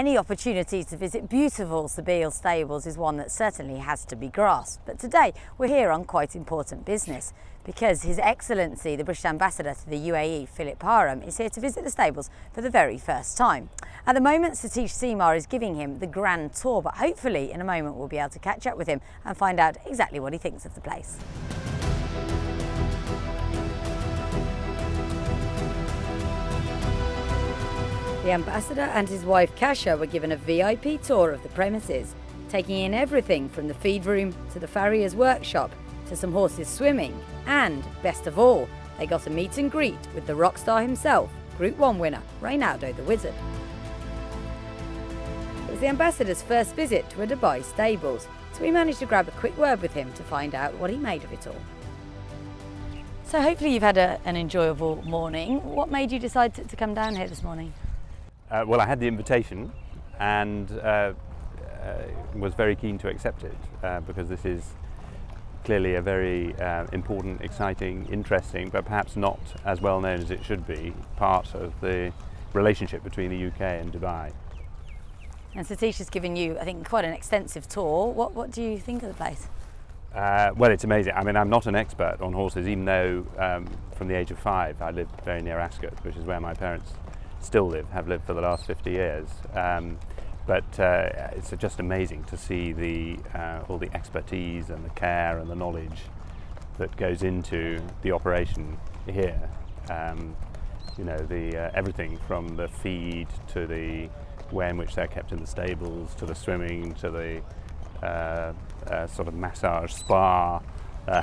Any opportunity to visit beautiful Zabeel stables is one that certainly has to be grasped. But today we're here on quite important business because His Excellency, the British Ambassador to the UAE, Philip Parham, is here to visit the stables for the very first time. At the moment, Satish Seemar is giving him the grand tour, but hopefully in a moment we'll be able to catch up with him and find out exactly what he thinks of the place. The ambassador and his wife Kasha were given a VIP tour of the premises, taking in everything from the feed room to the farrier's workshop to some horses swimming, and best of all, they got a meet and greet with the rock star himself, Group 1 winner Reynaldo the Wizard. It was the ambassador's first visit to a Dubai stables, so we managed to grab a quick word with him to find out what he made of it all. So hopefully you've had a, an enjoyable morning. What made you decide to, to come down here this morning? Uh, well, I had the invitation and uh, uh, was very keen to accept it uh, because this is clearly a very uh, important, exciting, interesting, but perhaps not as well known as it should be, part of the relationship between the UK and Dubai. And Satish has given you, I think, quite an extensive tour. What, what do you think of the place? Uh, well, it's amazing. I mean, I'm not an expert on horses, even though um, from the age of five I lived very near Ascot, which is where my parents still live, have lived for the last 50 years. Um, but uh, it's just amazing to see the, uh, all the expertise and the care and the knowledge that goes into the operation here. Um, you know, the, uh, everything from the feed to the way in which they're kept in the stables, to the swimming, to the uh, uh, sort of massage spa, uh,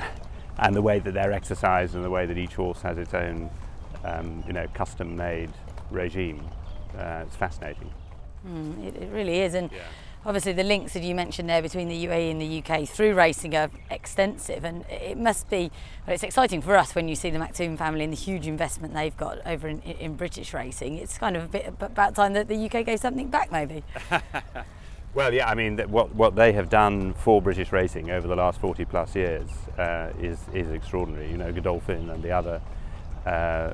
and the way that they're exercised and the way that each horse has its own, um, you know, custom-made regime. Uh, it's fascinating. Mm, it, it, really is, and yeah. obviously the links that you mentioned there between the UAE and the UK through racing are extensive, and it must be. Well, it's exciting for us when you see the Maktoum family and the huge investment they've got over in, in British racing. It's kind of a bit about time that the UK gave something back, maybe. Well, yeah, I mean, what, what they have done for British racing over the last 40 plus years uh, is, is extraordinary. You know, Godolphin and the other uh,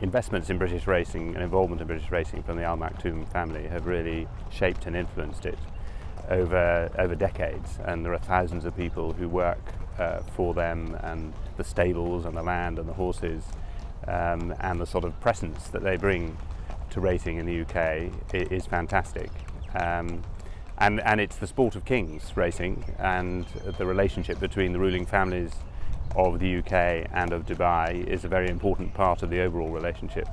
investments in British racing and involvement in British racing from the Al Maktoum family have really shaped and influenced it over, over decades. And there are thousands of people who work uh, for them and the stables and the land and the horses um, and the sort of presence that they bring to racing in the UK is fantastic. Um, and, and it's the sport of kings racing and the relationship between the ruling families of the UK and of Dubai is a very important part of the overall relationship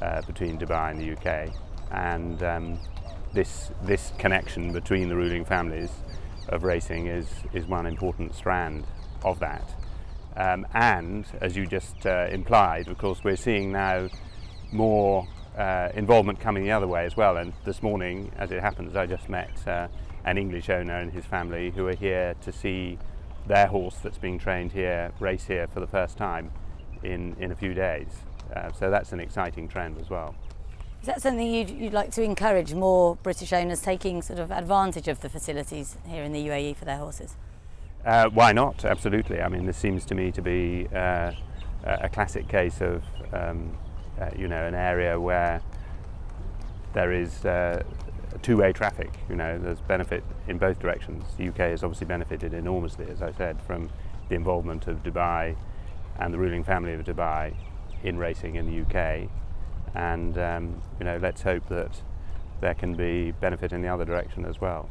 uh, between Dubai and the UK. And um, this, this connection between the ruling families of racing is, is one important strand of that. Um, and as you just uh, implied, of course, we're seeing now more uh, involvement coming the other way as well. And this morning, as it happens, I just met uh, an English owner and his family who are here to see their horse that's being trained here race here for the first time in, in a few days. Uh, so that's an exciting trend as well. Is that something you'd, you'd, like to encourage more British owners taking sort of advantage of the facilities here in the UAE for their horses? Uh, why not? Absolutely. I mean, this seems to me to be uh, a classic case of, um, uh, you know, an area where there is uh, two-way traffic. You know, there's benefit in both directions. The UK has obviously benefited enormously, as I said, from the involvement of Dubai and the ruling family of Dubai in racing in the UK. And um, you know, let's hope that there can be benefit in the other direction as well.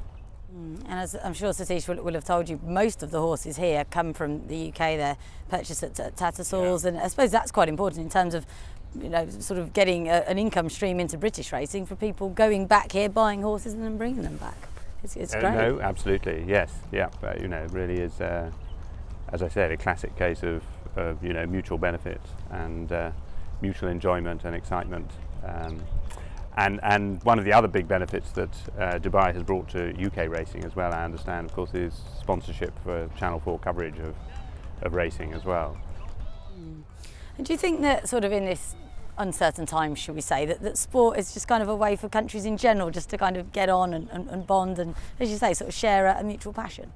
Mm. And as I'm sure Satish will, will, have told you, most of the horses here come from the UK. They're purchased at, at Tattersalls, yeah. and I suppose that's quite important in terms of you know, sort of getting a, an income stream into British racing for people going back here, buying horses and then bringing them back. It's, it's uh, great. No, absolutely, yes, yeah. But, you know, it really is, uh, as I said, a classic case of, of you know mutual benefit and uh, mutual enjoyment and excitement. Um, and, and one of the other big benefits that uh, Dubai has brought to UK racing as well, I understand, of course, is sponsorship for Channel 4 coverage of, of racing as well. Mm. And do you think that sort of in this uncertain times, should we say, that, that sport is just kind of a way for countries in general just to kind of get on and, and, and bond and, as you say, sort of share a, a mutual passion?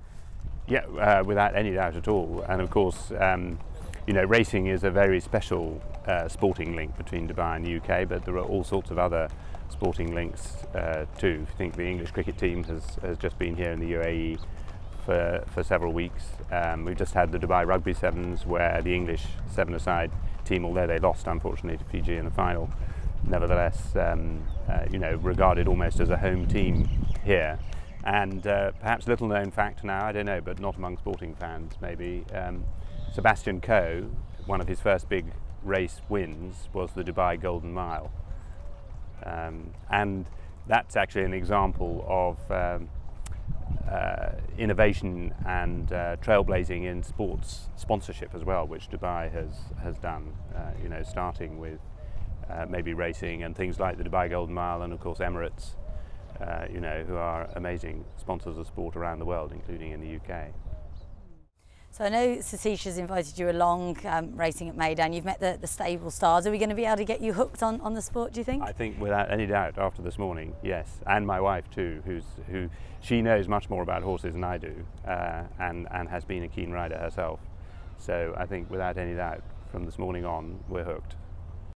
Yeah, uh, without any doubt at all. And of course, um, you know, racing is a very special uh, sporting link between Dubai and the UK, but there are all sorts of other sporting links uh, too. I think the English cricket team has, has just been here in the UAE for, for several weeks. Um, we've just had the Dubai Rugby Sevens where the English seven-a-side team, although they lost unfortunately to Fiji in the final, nevertheless, um, uh, you know, regarded almost as a home team here. And uh, perhaps little known fact now, I don't know, but not among sporting fans maybe, um, Sebastian Coe, one of his first big race wins was the Dubai Golden Mile. Um, and that's actually an example of um, innovation and uh, trailblazing in sports sponsorship as well, which Dubai has, has done, uh, you know, starting with uh, maybe racing and things like the Dubai Golden Mile and of course Emirates, uh, you know, who are amazing sponsors of sport around the world, including in the UK. So I know Satish has invited you along um, racing at Meydan. You've met the, the stable stars. Are we going to be able to get you hooked on, on the sport, do you think? I think without any doubt after this morning, yes. And my wife too, who's, who she knows much more about horses than I do uh, and, and has been a keen rider herself. So I think without any doubt from this morning on, we're hooked.